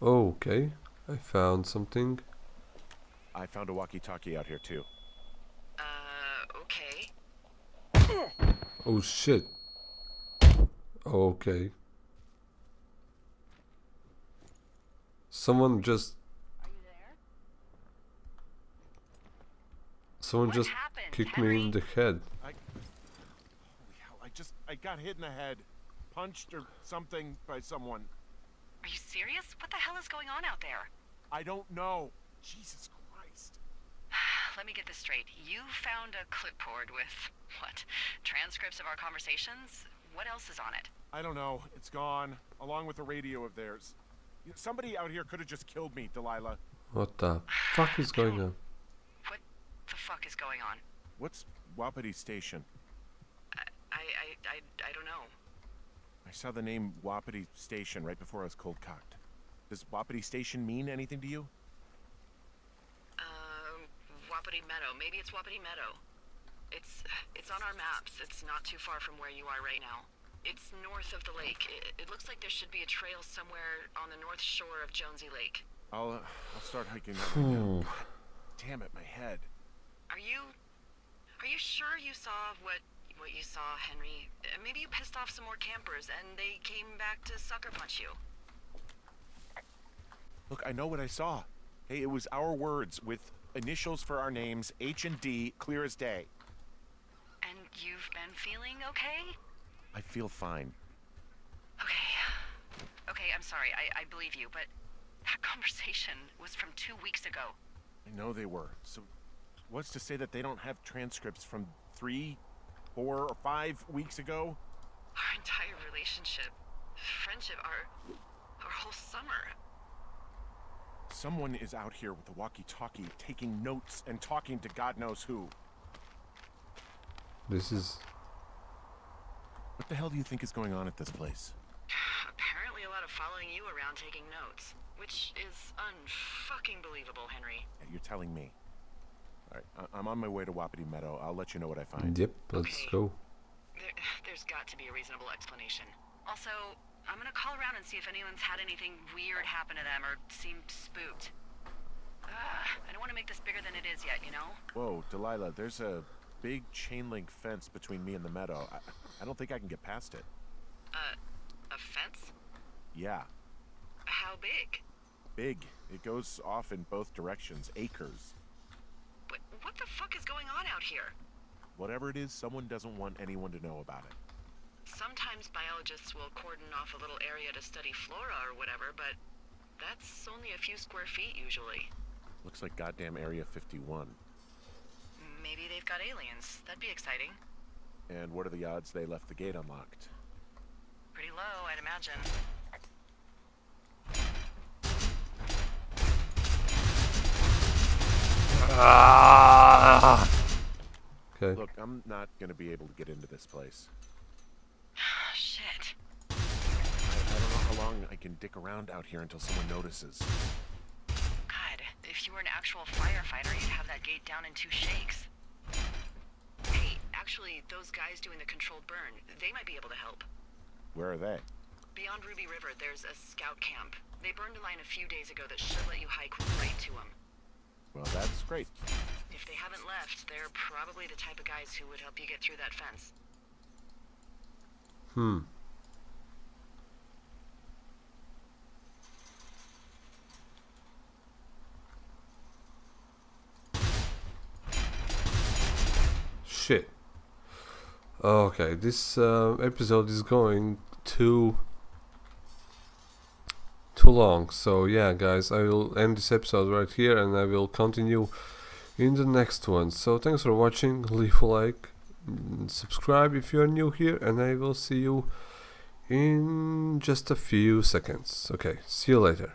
Okay, I found something. I found a walkie-talkie out here too. Uh, okay. Oh shit. Okay. Someone just Are you there? someone What just happened, kicked me in the head. I. Holy hell! I just I got hit in the head, punched or something by someone. Are you serious? What the hell is going on out there? I don't know. Jesus Christ. Let me get this straight. You found a clipboard with, what, transcripts of our conversations? What else is on it? I don't know. It's gone, along with the radio of theirs. Somebody out here could have just killed me, Delilah. What the fuck is going on? What the fuck is going on? What's Wapiti Station? I, I, I, I, I don't know. I saw the name Wapiti Station right before I was cold cocked. Does Wapiti Station mean anything to you? Um, Wapiti Meadow. Maybe it's Wapiti Meadow. It's, it's on our maps. It's not too far from where you are right now. It's north of the lake. It, it looks like there should be a trail somewhere on the north shore of Jonesy Lake. I'll uh, I'll start hiking that way now. Damn it, my head. Are you, are you sure you saw what, what you saw, Henry? Uh, Maybe you pissed off some more campers and they came back to sucker punch you. Look, I know what I saw. Hey, it was our words with initials for our names, H and D, clear as day. And you've been feeling okay? I feel fine. Okay. Okay, I'm sorry. I, I believe you, but that conversation was from two weeks ago. I know they were. So, what's to say that they don't have transcripts from three, four, or five weeks ago? Our entire relationship, friendship, our our whole summer. Someone is out here with a walkie-talkie, taking notes and talking to God knows who. This is What the hell do you think is going on at this place? Apparently a lot of following you around taking notes, which is unfucking believable, Henry. You're telling me. All right, I- I'm on my way to Wapiti Meadow. I'll let you know what I find. yep. Let's Okay. go. There, there's got to be a reasonable explanation. Also, I'm gonna call around and see if anyone's had anything weird happen to them or seemed spooked. Ugh, I don't want to make this bigger than it is yet, you know? Whoa, Delilah, there's a big chain link fence between me and the meadow. I, I don't think I can get past it. Uh, a fence? Yeah, How big? big. It goes off in both directions, acres. What, what the fuck is going on out here? Whatever it is, someone doesn't want anyone to know about it. Sometimes biologists will cordon off a little area to study flora or whatever, but that's only a few square feet usually. Looks like goddamn Area 51. Maybe they've got aliens. That'd be exciting. And what are the odds they left the gate unlocked? Pretty low, I'd imagine. Ah! Okay. Look, I'm not gonna be able to get into this place. Shit. I, I don't know how long I can dick around out here until someone notices. God, if you were an actual firefighter, you'd have that gate down in two shakes. Hey, actually, those guys doing the controlled burn, they might be able to help. Where are they? Beyond Ruby River, there's a scout camp. They burned a line a few days ago that should let you hike right to them. Well, that's great. Left, they're probably the type of guys who would help you get through that fence. Hmm. Shit. Okay, this uh, episode is going too too long. So yeah, guys, I will end this episode right here, and I will continue in the next one. So thanks for watching. Leave a like, subscribe if you are new here, and I will see you in just a few seconds. Okay, see you later.